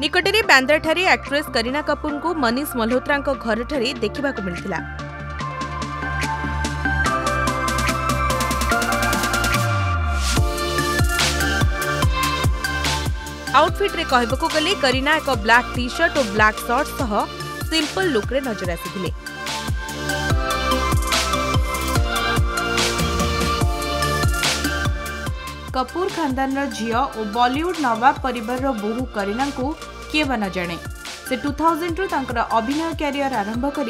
निकटने बांद्राठे आक्ट्रेस करीना कपूर को मनीष मल्होत्रा घर ठीक देखा मिलता आउटफिट्रे कहना गले करीना एक ब्लाक टी सर्ट और ब्लाक सर्ट सह लुक लुक्रे नजर आसी कपूर खानदान झी और बलीउड नवाब पर बोहू करीना किए बा नजा से टू थाउजेंड्रु तक अभिनय क्यारिययर आरंभ कर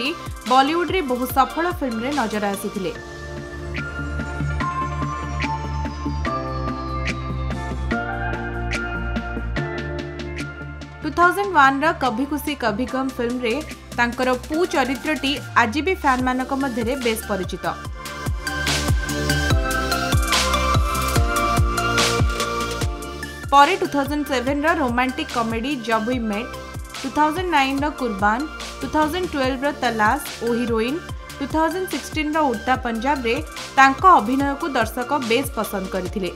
बलीउड्रे बहु सफल फिल्म्रे नजर आसी टू थाउजेंड व्वान्र कभी खुशी कभी गम फिल्म्रे पु चरित्री आज भी फैन मान बेस परिचित पर two thousand seven romantic comedy Jab we met two thousand nine रुर्बान two thousand twelve रलाश ओ हिरोइन टू थाउजेंड सिक्सटिन रुर्दा पंजाब रे अभिनय को दर्शक बेस पसंद करते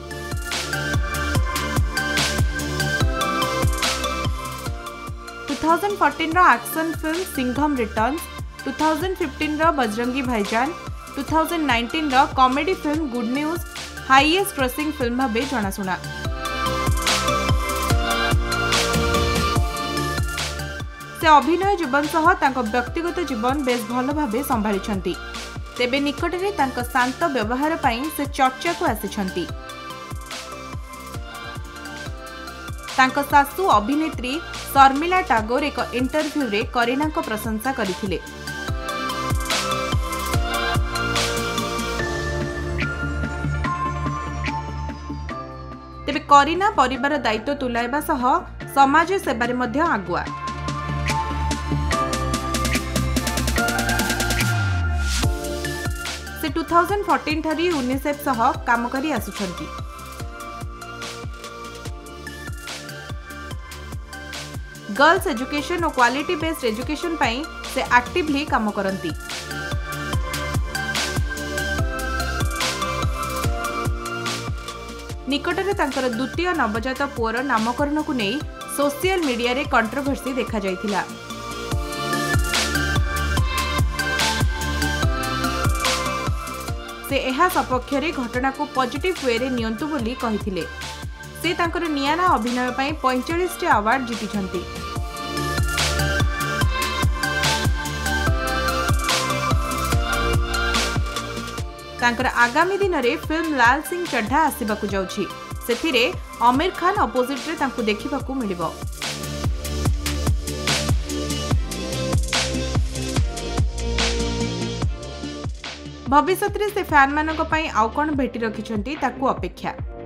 two thousand fourteen action film Singham return two thousand fifteen Bajrangi Bhaijaan two thousand nineteen comedy film good news highest grossing film भाव जनाशुना टू ସେ ଅଭିନୟ ଜୀବନ ସହ ତାଙ୍କ ବ୍ୟକ୍ତିଗତ ଜୀବନ ବେଶ୍ ଭଲ ଭାବେ ସମ୍ଭାଳିଛନ୍ତି ତେବେ ନିକଟରେ ତାଙ୍କ ଶାନ୍ତ ବ୍ୟବହାର ପାଇଁ ସେ ଚର୍ଚ୍ଚାକୁ ଆସିଛନ୍ତି ତାଙ୍କ ଶାଶୁ ଅଭିନେତ୍ରୀ ଶର୍ମିଳା ଟାଗୋର ଏକ ଇଣ୍ଟରଭ୍ୟୁରେ କରିନାଙ୍କ ପ୍ରଶଂସା କରିଥିଲେ ତେବେ କରିନା ପରିବାର ଦାୟିତ୍ୱ ତୁଲାଇବା ସହ ସମାଜ ସେବାରେ ମଧ୍ୟ ଆଗୁଆ ସେ ଟୁ ଥାଉଜେଣ୍ଡ ଫର୍ଟିନ୍ ଠାରୁ ୟୁନିସେଫ୍ ସହ କାମ କରି ଆସୁଛନ୍ତି ଗର୍ଲସ ଏଜୁକେସନ୍ ଓ କ୍ୱାଲିଟି ବେସ୍ଡ ଏଜୁକେସନ୍ ପାଇଁ ସେ ଆକ୍ଟିଭଲି କାମ କରନ୍ତି ନିକଟରେ ତାଙ୍କର ଦ୍ୱିତୀୟ ନବଜାତ ପୁଅର ନାମକରଣକୁ ନେଇ ସୋସିଆଲ ମିଡିଆରେ କଣ୍ଟ୍ରୋଭର୍ସି ଦେଖାଯାଇଥିଲା ସେ ଏହା ସପକ୍ଷରେ ଘଟଣାକୁ ପଜିଟିଭ୍ ୱେରେ ନିଅନ୍ତୁ ବୋଲି କହିଥିଲେ ସେ ତାଙ୍କର ନିଆରା ଅଭିନୟ ପାଇଁ ପଇଁଚାଳିଶଟି ଆୱାର୍ଡ ଜିତିଛନ୍ତି ତାଙ୍କର ଆଗାମୀ ଦିନରେ ଫିଲ୍ମ ଲାଲ ସିଂ ଚଢ଼ା ଆସିବାକୁ ଯାଉଛି ସେଥିରେ ଅମୀର ଖାନ୍ ଅପୋଜିଟ୍ରେ ତାଙ୍କୁ ଦେଖିବାକୁ ମିଳିବ भविष्य से फैन मान भेटी रखिंट अपेक्षा